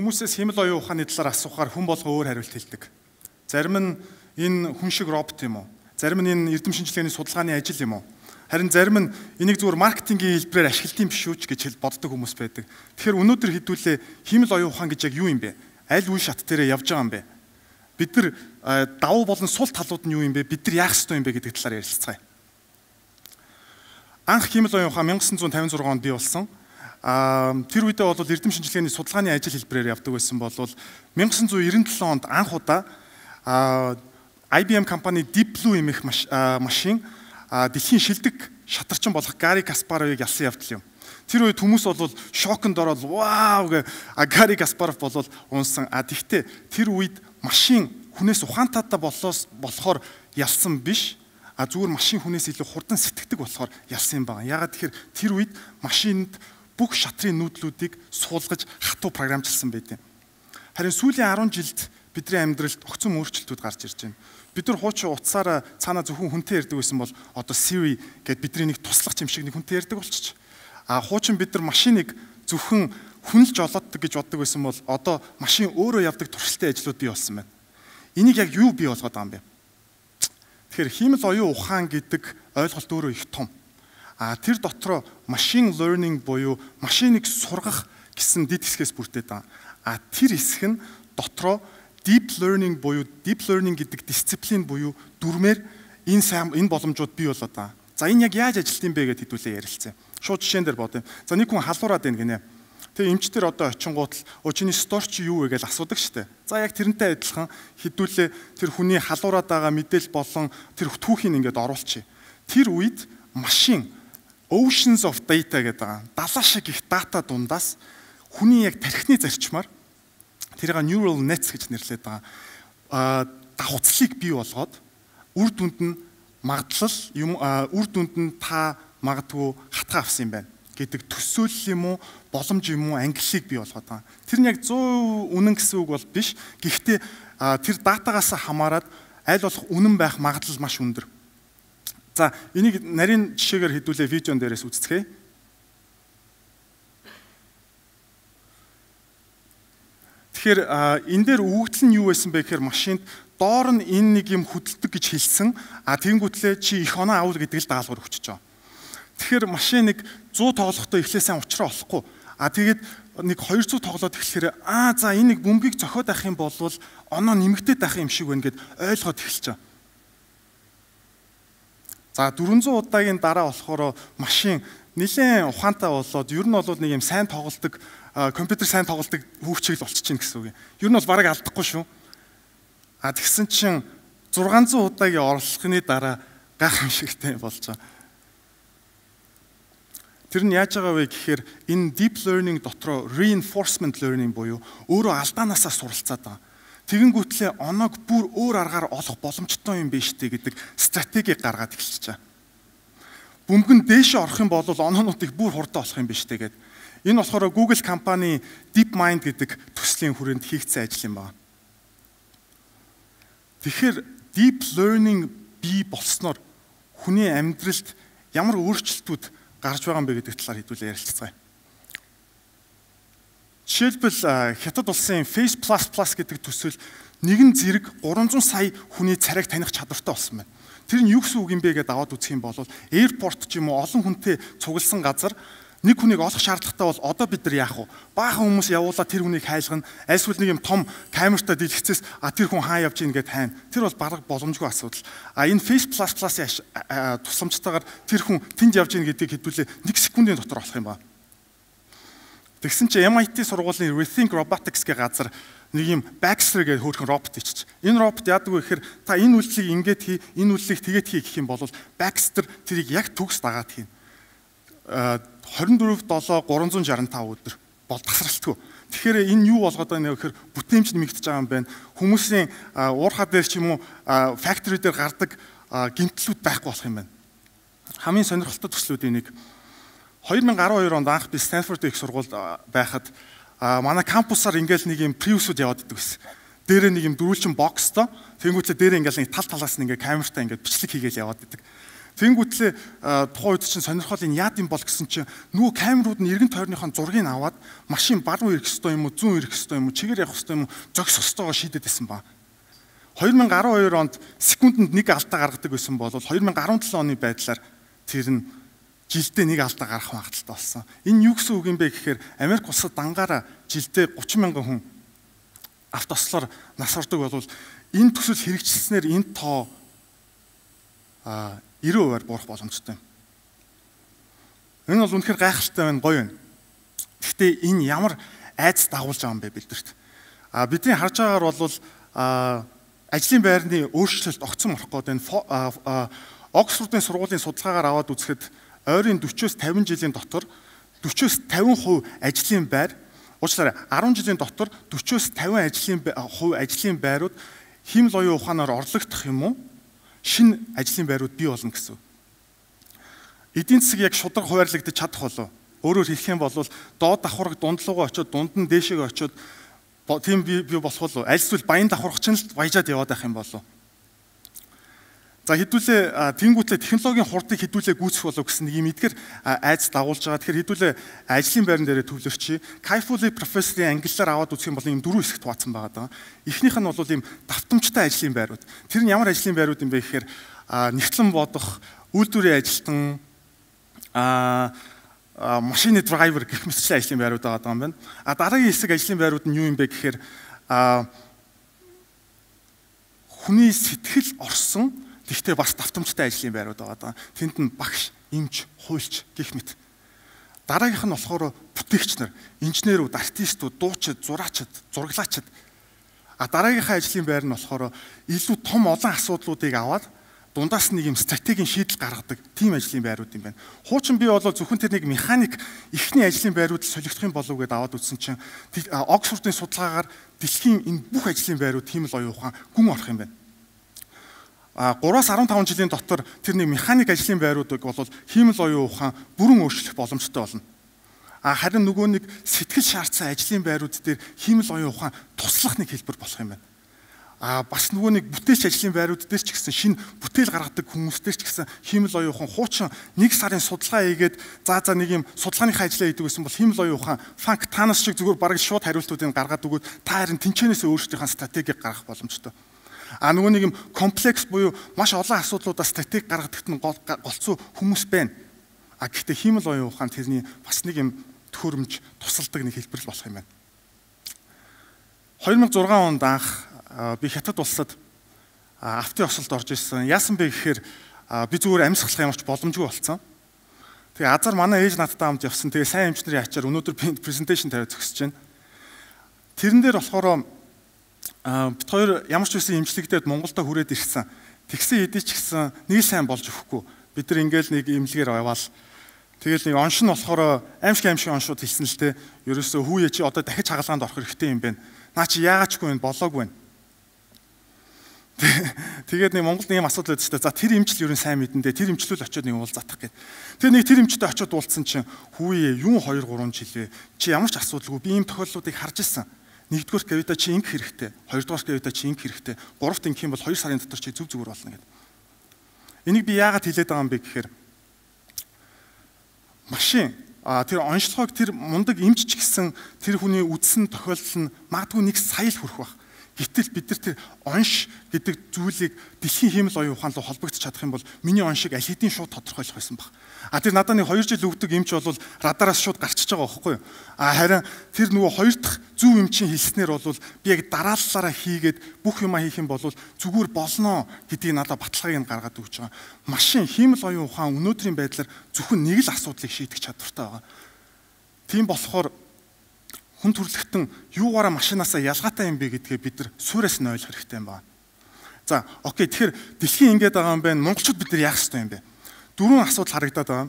Хүмүүсээс химэл оюун ухааны талаар асуухаар хүн болго өөр хариулт хэлдэг. Зарим нь энэ хүн шиг робот юм уу? Зарим нь энэ эрдэм шинжилгээний судалгааны ажил юм уу? Харин зарим нь энийг зүгээр маркетингийн хэлбэрээр ашиглалтын биш үү гэж хэл боддог хүмүүс байдаг. Тэгэхээр өнөөдөр хэдүүлээ химэл оюун ухаан гэж яг юу юм бэ? Аль үе шат дээрээ явж байгаа юм бэ? Бид нар давуу болон сул талууд нь юу юм бэ? Бид нар яах ёстой юм бэ гэдэг талаар ярилцгаая. Анх химэл оюун ухаан 1956 онд бий болсон. Тэр үедээ бол эрдэм шинжилгээний судалгааны ажил хэлбэрээр явдаг байсан бол 1997 онд анх удаа IBM компани Deep Blue эмэх машин дэлхийн шилдэг шатарчин болох Гари Каспаровыг ялсан явдал юм. Тэр үед хүмүүс бол шоконд ороод вау гэ Гари Каспаров болол унсан. А тэгтээ тэр үед машин хүнээс ухаантайтай болоос болохоор ялсан биш а зүгээр машин хүнээс илүү хурдан сэтгэдэг болохоор ялсан юм байна. Ягаад тэгэхээр тэр үед машинд бүх шатрын нүүдлүүдийг суулгаж хатуу програмчилсан байдیں۔ Харин сүүлийн 10 жилд бидний амьдралд огцом өөрчлөлтүүд гарч ирж байна. Бид нар хуучин утсаараа цаана зөвхөн хүнтэй ярьдаг байсан бол одоо Siri гэд бидний нэг туслах юм шиг нэг хүнтэй ярьдаг болчих. А хуучин бид нар машиныг зөвхөн хүнлж олооддаг гэж боддог байсан бол одоо машин өөрөө явдаг туршилтын ажлууд бий болсон байна. Энийг яг юу бий болгоод байгаа юм бэ? Тэгэхээр хиймэл оюун ухаан гэдэг ойлголт өөрөө их том. А тэр дотроо machine learning буюу машиныг сургах гэсэн дэд хэсгээс бүрдээд байгаа. А тэр хэсэг нь дотроо deep learning буюу deep learning гэдэг дисциплин буюу дүрмээр энэ сайн энэ боломжууд бий болоод байгаа. За энэ яг яаж ажилт юм бэ гэдээ хэдүүлээ ярилцсан. Шууд жишээн дээр бодъё. За нэг хүн халуураад байна гинэ. Тэгээ эмчтэр одоо очингууд л өө чиний стор чи юу вэ гэж асуудаг штэ. За яг тэрнтэй адилхан хэдүүлээ тэр хүний халуураад байгаа мэдээлэл болон тэр түүхийг ингээд оруулчих. Тэр үед машин oceans of data гэдэг байгаа. Далаа шиг их дата дундаас хүний яг тархины зарчмаар тэрийг neural nets гэж нэрлэдэг байгаа. Аа давхцлыг бий болгоод үр дүнд нь магадлал юм үр дүнд нь та магадгүй хатгаа авсан юм байна гэдэг төсөөлөл юм уу боломж юм уу ангиллыг бий болгоод байгаа. Тэр нь яг 100 үнэн гэсэн үг бол биш. Гэхдээ тэр датагаас хамаарат аль болох үнэн байх магадлал маш өндөр. За энийг нарийн жишээгээр хэдүүлээ видеон дээрээс үздэхээ. Тэгэхээр энэ дээр өгөгдөл нь юу байсан бэ гэхээр машинд доор нь энэ нэг юм хөдөлдөг гэж хэлсэн. А тэнгуүтлээ чи их оноо авал гэдэг л даалгавар өгчөж байгаа. Тэгэхээр машиныг 100 тоглохдоо эхлээ сайн уучраа олохгүй. А тэгээд нэг 200 тоглоод эхлэхээр аа за энэ нэг бөмбөгийг зохиод авах юм бол оноо нэмэгдээд байх юм шиг байна гэд ойлгоод эхэлж байгаа. За 400 удаагийн дараа болохоор машин нэлээд ухаантай болоод ер нь бол нэг юм сайн тоглолдог компьютер сайн тоглолдог хүүхчийг л болчихно гэсэн үг юм. Ер нь бол бараг алдахгүй шүү. А тэгсэн чинь 600 удаагийн орлогын дараа гайхамшигтай болж байгаа. Тэр нь яаж байгаа вэ гэхээр энэ deep learning дотроо reinforcement learning буюу өөрөө алдаанаасаа суралцаад байгаа. Тэгэнгүүтлээ оноог бүр өөр аргаар олох боломжтой юм биш үү гэдэг стратеги гаргаад эхэлчихэж байгаа. Бөмбөгөн дээшээ орох юм бол оноонуудыг бүр хурдан олох юм биш үү гэдэг. Энэ болохоор Google компани DeepMind гэдэг төслийн хүрээнд хийгдсэн ажил юм байна. Тэгэхээр deep learning бий болсноор хүний амьдралд ямар өөрчлөлтүүд гарч байгаа юм бэ гэдэг талаар хэдүүлээ ярилцгаая. Жишээлбэл хятад улсын Face++ гэдэг төсөл нэгэн зэрэг 300 сая хүний царайг таних чадвартай болсон байна. Тэр нь юу гэсэн үг юм бэ гэдээ аваад үзэх юм бол airport ч юм уу олон хүнтэй цугласан газар нэг хүнийг олох шаардлагатай бол одоо бид нар яах вэ? Баахан хүмүүс явуулаад тэр хүнийг хайлгана. Альсвал нэг юм том камертай дэлгэцээс а тэр хүн хаа явж ийн гэд хайна. Тэр бол бараг боломжгүй асуудал. А энэ Face++-ийн тусламжтайгаар тэр хүн тэнд явж ийн гэдгийг хэдүүлээ 1 секундын дотор болох юм байна. Тэгсэн чинь MIT сургуулийн Rethink Robotics гэх газар нэг юм Baxter гэх хөөрхөн робот ичж. Энэ робот яадаг вэ гэхээр та энэ үйлчлэгийг ингээд хий, энэ үйлчлэгийг тэгээд хий гэх юм бол Baxter тэрийг яг төгс дагаад хийнэ. 24-7 365 өдөр бол тасралтгүй. Тэгэхээр энэ юу болгоод байна вэ гэхээр бүтээмж нэмэгдэж байгаа юм байна. Хүмүүсийн уурхаа дээр ч юм уу factory дээр гардаг гэмтлүүд байхгүй болох юм байна. Хамгийн сонирхолтой төслүүдийн нэг 2012 онд анх би Stanford их сургуульд байхад манай кампусаар ингээл нэг юм Prius-ууд яваад идэг гэсэн. Дээрээ нэг юм дөрвөлчин бокстой. Тэнгүүтлээ дээрээ ингээл нэг тал талаас нь ингээ камертай ингээ бичлэг хийгээл яваад идэг. Тэнгүүтлээ тухайн үед чинь сонирхол энэ яад юм бол гэсэн чинь нөгөө камерууд нь эргэн тойрныхон зургийг аваад машин баруун ирэх хэвээр юм уу зүүн ирэх хэвээр юм уу чигээр явах хэвээр юм уу зогсох хэвээр шийдэд байсан ба. 2012 онд секундэд нэг алдаа гаргадаг байсан бол 2017 оны байдлаар тэр нь жилдээ нэг алдаа гарах магадaltaй болсон. Энэ юу гэсэн үг юм бэ гэхээр Америк улсад дангаараа жилдээ 30 мянган хүн автослоор нас ордог бол энэ төсөл хэрэгжилснээр энэ тоо а 90%-аар буурах боломжтой. Энэ бол үнэхээр гайхалтай байна, гоё байна. Гэхдээ энэ ямар айц дагуулж байгаа юм бэ бидэрт. А бидний харж байгаагаар бол а ажлын байрны өөрчлөлт огцом орох гээд байна. Оксфордын сургуулийн судалгаагаар аваад үзэхэд ойрын 40-оос 50 жилийн дотор 40-оос 50% ажлын байр уучлаарай 10 жилийн дотор 40-оос 50 ажлын хувь ажлын байрууд химэл оюун ухаанаар орлогдох юм уу? Шинэ ажлын байрууд бий болно гэсэн. Эдийн засаг яг шудраг хуваарлагдаж чадах болов. Өөрөөр хэлэх юм бол доод давхарга дундлуугаа очиод дунд нь дээшээ очиод тийм би би болох болов. Аль эсвэл баян давхаргач нь л баяжаад яваад байх юм болов. За хэдүүлээ тэнгуүтлээ технологийн хурдыг хэдүүлээ гүйцэх болов гэсэн нэг юм эдгэр айц дагуулж байгаа. Тэгэхээр хэдүүлээ ажлын байран дээрээ төвлөрчий. Кайфули профессорын ангиллаар аваад үзэх юм бол ийм дөрвөн хэсэгт хуваацсан байгаа даа. Эхнийх нь бол ийм давтамжтай ажлын байрууд. Тэр нь ямар ажлын байрууд юм бэ гэхээр нэгтлэн бодох, үйлдвэрийн ажилтан а машины драйвер гэх мэтчлэн ажлын байрууд байгаа юм байна. А дараагийн хэсэг ажлын байрууд нь юу юм бэ гэхээр а хүний сэтгэл орсон Гэхдээ бас давтамжтай ажлын байрууд байгаа даа. Тэнд нь багш, эмч, хуульч гих мэт. Дараагийнх нь болохоор бүтээгч нар, инженерүүд, артистууд, дуучид, зураачид, зураглаачид. А дараагийнхаа ажлын байр нь болохоор илүү том олон асуудлуудыг аваад дундаас нэг юм стратегийн шийдэл гаргадаг тийм ажлын байрууд юм байна. Хуучин би бол зөвхөн тэр нэг механик ихний ажлын байрууд солигдох юм болов гэдээ аваад үзсэн чинь Оксфордын судалгаагаар дэлхийн энэ бүх ажлын байрууд тийм л оюун ухаан гүн орох юм байна. А 3-аас 15 жилийн дотор тэр нэг механик ажлын байруудыг бол хиймэл оюун ухаан бүрэн өөрчлөх боломжтой болно. А харин нөгөө нэг сэтгэл шаардсан ажлын байрууд дээр хиймэл оюун ухаан туслах нэг хэлбэр болох юм байна. А бас нөгөө нэг бүтээч ажлын байрууд дээр ч гэсэн шинэ бүтээл гаргадаг хүмүүс дээр ч гэсэн хиймэл оюун ухаан хуучин нэг сарын судалгаа хийгээд за за нэг юм судалгааныхаа ажлаа хийдэг гэсэн бол хиймэл оюун ухаан фанк танаас шиг зүгээр бараг шууд хариултуудыг гаргаад өгөөд та харин тэнцэнээсээ өөрсдийнхээ стратегийг гаргах боломжтой. А нөгөө нэг юм комплекс буюу маш олон асуудлуудаа стратеги гаргадагт нь голцоо хүмүүс байна. А гэхдээ хиймэл оюун ухаан тэрний бас нэг юм төхөөрөмж тусалдаг нэг хэлбэр болох юм байна. 2006 онд анх би хятад улсад автын осолд орж ирсэн. Яасан бэ гэхээр би зүгээр амьсгалах юмч боломжгүй болцсон. Тэгээ азар манай ээж надтай хамт явсан. Тэгээ сайн эмч нарын ачаар өнөөдөр презентацийн тавиад зогсож байна. Тэрэн дээр болохоор бит хоёр ямар ч үсэн имжлэгдээд Монголдо хүрээд ирсэн. Тэгсэн хэдий ч гэсэн нэг сайн болж өгөхгүй. Бид нар ингээл нэг имлэгээр яваал. Тэгэл нэг онш нь болохоор аимшиг аимшиг оншууд хэлсэн л те. Ерөөсөө хүүе чи одоо дахиж хагалгаанд орох хэрэгтэй юм байна. Наа чи яагачгүй байна, болоогүй байна. Тэгээд нэг Монголд юм асуудал шүү дээ. За тэр имчил ерөн сайн мэдэндээ тэр имчлүүл очиод нэг уул затах гэд. Тэгээд нэг тэр имчтэй очиод уулцсан чинь хүүе юу 2 3 жил вэ? Чи ямар ч асуудалгүй би ийм тохиолдлуудыг харж ирсэн нэгдүгээр гавита чи инк хэрэгтэй, хоёрдугаар гавита чи инк хэрэгтэй, гуравт инк юм бол 2 сарын дотор чи зүг зүгээр болно гэдэг. Энийг би яагаад хэлээд байгаа юм бэ гэхээр машин а тэр онцлогоог тэр мундаг эмч ч гэсэн тэр хүний үдсэн тохиолдол нь магадгүй нэг сая л хүрэх байх. Гэтэл бид нар тэр онш гэдэг зүйлийг дэлхийн хиймэл оюун ухаан руу холбогдож чадах юм бол миний оншиг аль хэдийн шууд тодорхойлох байсан баг. А тэр надад нэг 2 жил өгдөг эмч бол радараас шууд гарчиж байгаа байхгүй юу? А харин тэр нөгөө хоёр дахь зөв эмчийн хэлснээр бол би яг дарааллаараа хийгээд бүх юмаа хийх юм бол зүгээр болноо гэдгийг надад баталгааг нь гаргаад өгч байгаа. Машин хиймэл оюун ухаан өнөөдрийн байдлаар зөвхөн нэг л асуудлыг шийдэх чадвартай байгаа. Тийм болохоор хүн төрлөختөн юугаараа машинаасаа ялгаатай юм бэ гэдгээ бид нар суураас нь ойлгох хэрэгтэй юм байна. За, окей. Тэгэхээр дэлхийн ингэж байгаа юм байна. Монголчууд бид нар яах ёстой юм бэ? Дөрвөн асуудал харагдаад байгаа.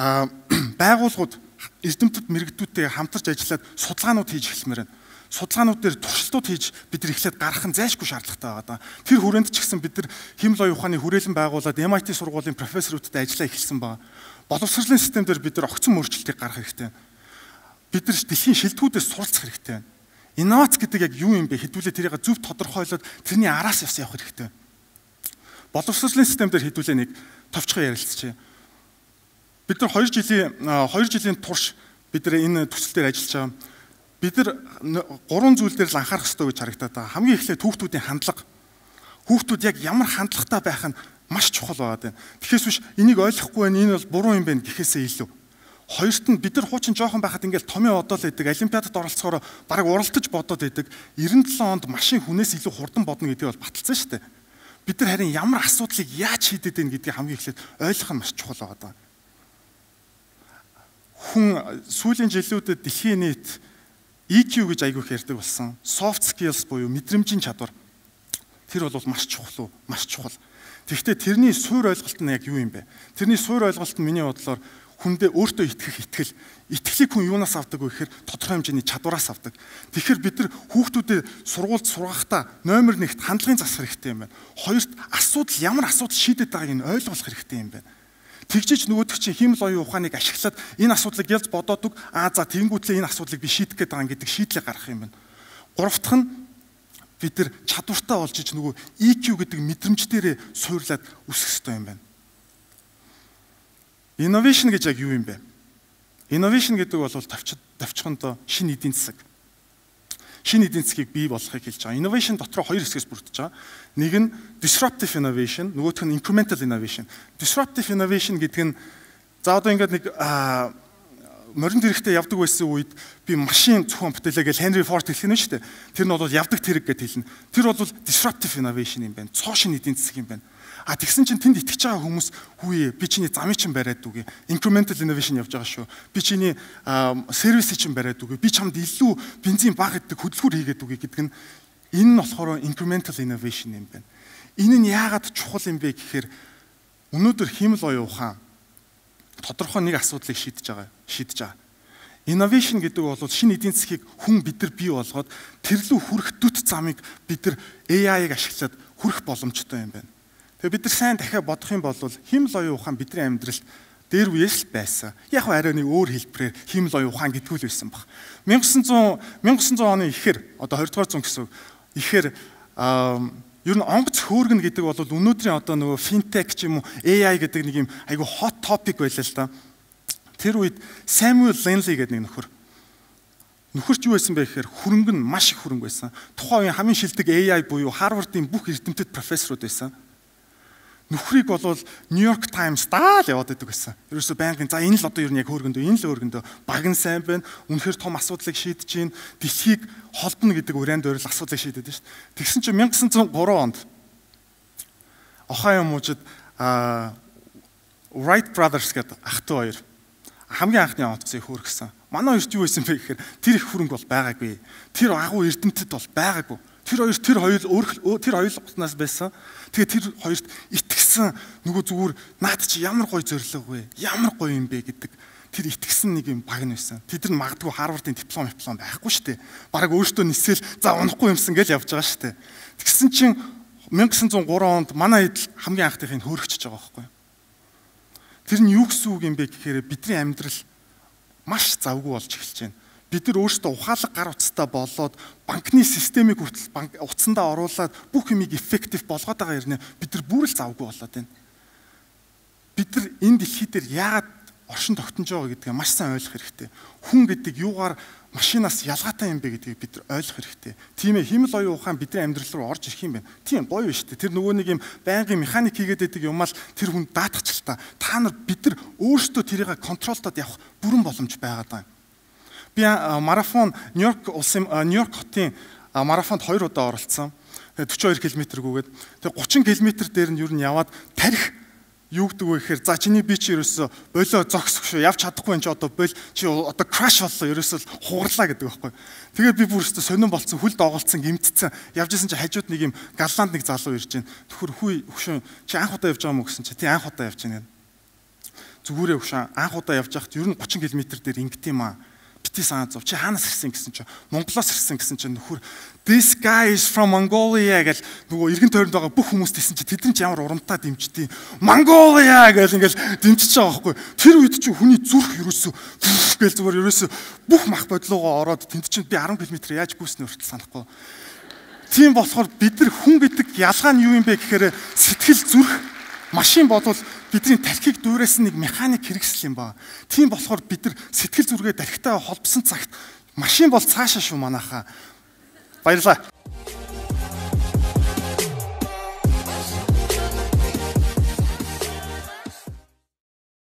Аа, байгууллагууд эрдэмтэд мэрэгдүүдтэй хамтарч ажиллаад судалгаанууд хийж эхэлмээр байна. Судалгаанууд дээр туршилтууд хийж бид нар эхлээд гарах нь зайлшгүй шаардлагатай байгаа даа. Тэр хүрээнд ч гэсэн бид нар химлой ухааны хүрээлэн байгуулад MIT сургуулийн профессоруудтай ажиллаа эхэлсэн байгаа. Боловсролын системээр бид нар огцон өөрчлөлтийг гаргах хэрэгтэй байна бид нар дэлхийн шилдэгүүдээс суралцах хэрэгтэй байна. Инновац гэдэг яг юу юм бэ? Хэдүүлээ тэрийг зөв тодорхойлоод тэрний араас явсан явах хэрэгтэй байна. Боловсролын систем дээр хэдүүлээ нэг товчхон ярилцчихъя. Бид нар 2 жилийн 2 жилийн турш бид нар энэ төсөл дээр ажиллаж байгаа. Бид нар гурван зүйл дээр л анхаарах хэрэгтэй гэж харагдаад байгаа. Хамгийн эхлээд хүүхдүүдийн хандлага. Хүүхдүүд яг ямар хандлагатай байх нь маш чухал байгаа юм. Тэгэхээс биш энийг ойлгохгүй байна, энэ бол буруу юм байна гэхээсээ илүү Хоёрт нь бид нар хуучин жоохон байхад ингээл томьёо одоол байдаг, олимпиадад оролцохоор баг уралдаж бодоод байдаг. 97 онд машин хүнээс илүү хурдан бодно гэдгийг бол баталсан шүү дээ. Бид нар харин ямар асуудлыг яаж шийдэд байх гэдгийг хамгийн эхлээд ойлгох нь маш чухал байгаа. Хүн сүүлийн жилүүдэд дэлхийн нийт EQ гэж айгүйх ярьдаг болсон. Soft skills буюу мэдрэмжийн чадвар. Тэр бол маш чухал уу? Маш чухал. Тэгэхдээ тэрний суур ойлголт нь яг юу юм бэ? Тэрний суур ойлголт нь миний бодлоор хүндээ өөртөө итгэх итгэл итгэлийг хүн юунаас авдаг вэ гэхээр тодорхой хэмжээний чадвараас авдаг. Тэгэхээр бид нар хүүхдүүдэд сургуульд сургахдаа номер 1-т хандлагын зас хэрэгтэй юм байна. Хоёрт асуудал ямар асуудал шийдэт байгааг нь ойлгох хэрэгтэй юм байна. Тэгжиж нөгөөдөг чинь химэл оюун ухааныг ашиглаад энэ асуудлыг ялз бодоодог аа за тэнгүүтлээ энэ асуудлыг би шийдэх гээд байгаа гэдэг шийдлээ гаргах юм байна. Гурав дахь нь бид нар чадвартай болж иж нөгөө EQ гэдэг мэдрэмж дээрээ суурлаад үсэх хэрэгтэй юм байна. Innovation гэж яг юу юм бэ? Innovation гэдэг бол тавчид тавчхондоо шинэ эдийн засаг. Шинэ эдийн засгийг бий болгохыг хэлж байгаа. Innovation дотор хоёр хэсгээс бүрдэж байгаа. Нэг нь disruptive innovation, нөгөөх нь incremental innovation. Disruptive innovation гэдэг нь за одоо ингээд нэг морин тэрэгтэй явдаг байсан үед би машин зөвхөн бүтээлээ гэж Henry Ford хэлэх нь шүү дээ. Тэр нь бол явдаг тэрэг гэж хэлнэ. Тэр бол disruptive innovation юм байна. Цоо шин эдийн засаг юм байна. А тэгсэн чинь тэнд итгэж байгаа хүмүүс хүүе би чиний замыг чинь бариад үгүй. Incremental innovation явж байгаа шүү. Би чиний сервисийг чинь бариад үгүй. Би чамд илүү бензин баг гэдэг хөдөлгүүр хийгээд үгүй гэдэг нь энэ нь болохоор incremental innovation юм байна. Энэ нь яагаад чухал юм бэ гэхээр өнөөдөр химэл оюун ухаан тодорхой нэг асуудлыг шийдэж байгаа. Шийдэж байгаа. Innovation гэдэг бол шинэ эдийн засгийг хүн бид нар бий болгоод тэр лүү хүрэх дүт замыг бид нар AI-г ашиглаад хүрэх боломжтой юм байна. Тэгээ бид нар сайн дахиад бодох юм бол химэл оюун ухаан бидний амьдралд дээр үеэс л байсан. Яг арай нэг өөр хэлбэрээр химэл оюун ухаан гэдгүүл байсан баг. 1900 1900 оны ихэр одоо 20 дугаар зуун гэсэн ихэр ер нь онгоц хөөргөн гэдэг бол өнөөдрийн одоо нөгөө финтек ч юм уу AI гэдэг нэг юм айгу hot topic байлаа л да. Тэр үед Samuel Lanley гэдэг нэг нөхөр нөхөрч юу байсан бэ гэхээр хөрөнгө нь маш их хөрөнгө байсан. Тухайн үеийн хамгийн шилдэг AI буюу Harvard-ийн бүх эрдэмтэд профессорууд байсан нөхрийг болвол Нью-Йорк Таймс даал яваад байдаг гэсэн. Ерөөсө байнгын за энэ л одоо ер нь яг хөөргөндөө энэ л хөөргөндөө баг нь сайн байна. Үнэхээр том асуудлыг шийдэж гин дэлхийг холбоно гэдэг урайнд ойрол асуудлыг шийдэд шүү дээ. Тэгсэн чинь 1903 онд Ohio мужид а Wright Brothers гэдэг ах トゥ хоёр хамгийн анхны онцгой хөөргсөн. Манай хоёрт юу байсан бэ гэхээр тэр их хөрөнгө бол байгаагүй. Тэр агуу эрдэмтэд бол байгаагүй. Тэр хоёр тэр хоёр өөр тэр хоёр утнаас байсан. Тэгээ тэр хоёрт итгэсэн нөгөө зүгээр наад чи ямар гоё зориг вэ? Ямар гоё юм бэ гэдэг тэр итгэсэн нэг юм баг нь байсан. Тэд нар магадгүй Харвардын диплом диплом байхгүй шүү дээ. Бараг өөртөө нисэл за унахгүй юмсан гэж явж байгаа шүү дээ. Тэгсэн чинь 1903 онд манай эдл хамгийн анхдынхыг хөөрөгчөж байгаа байхгүй. Тэр нь юу гэсэн үг юм бэ гэхээр бидний амьдрал маш завгүй болж эхэлж байна бид нар өөрсдөө ухаалаг гар утастай болоод банкны системийг хүртэл банк утсандаа оруулаад бүх юмыг эффектив болгоод байгаа юм бид нар бүр л завгүй болоод байна. Бид нар энэ дэлхий дээр яагаад оршин тогтнож байгаа гэдгийг маш сайн ойлгох хэрэгтэй. Хүн гэдэг юугаар машинаас ялгаатай юм бэ гэдгийг бид ойлгох хэрэгтэй. Тийм ээ химэл оюун ухаан бидний амьдрал руу орж ирэх юм байна. Тийм гоё шүү дээ. Тэр нөгөө нэг юм байнгын механик хийгээд байдаг юмал тэр хүн даатгач л та. Та нар бид нар өөрсдөө тэрийг контролдод явах бүрэн боломж байгаа даа Би марафон Нью-Йорк улсын Нью-Йорк хотын марафонд 2 удаа оролцсон. 42 км-гүйгээд тэг 30 км дээр нь юу нь яваад тарих юу гэдэг вэ гэхээр за чиний би чи ерөөсө болоо зогсох шүү явж чадахгүй юм чи одоо бол чи одоо краш боллоо ерөөсө хуурлаа гэдэг байхгүй. Тэгээд би бүр өстө сонирн болцсон хүл доголцсон гимтцэн явж исэн чи хажууд нэг юм галланд нэг залуу ирж байна. Төхөр хүй хөшөө чи анх удаа явж байгаа мó гэсэн чи тий анх удаа явж байна. Зүгүүрээ хөшөө анх удаа явж хахад ер нь 30 км дээр ингэт юм аа бити санаа зов. Чи хаанаас ирсэн гэсэн чинь Монголоос ирсэн гэсэн чинь нөхөр this guy is from Mongolia гэл нөгөө эргэн тойронд байгаа бүх хүмүүс тийсэн чи тэд нар ч ямар урамтай дэмждیں۔ Mongolia гэл ингээл дэмжиж байгаа байхгүй. Тэр үед чи хүний зүрх ерөөсөө гэл зүгээр ерөөсөө бүх мах бодлогоо ороод тэнд чинь би 10 км яаж гүйснэ хүртэл санахгүй. Тийм болохоор бид нар хүн гэдэг ялгаа нь юу юм бэ гэхээр сэтгэл зүрх машин бодвол бидний тархийг дүүрээс нэг механик хэрэгсэл юм ба. Тийм болохоор бид нар сэтгэл зүргээ тархитай холбосон цагт машин бол цаашаа шүү манайхаа. Баярлалаа.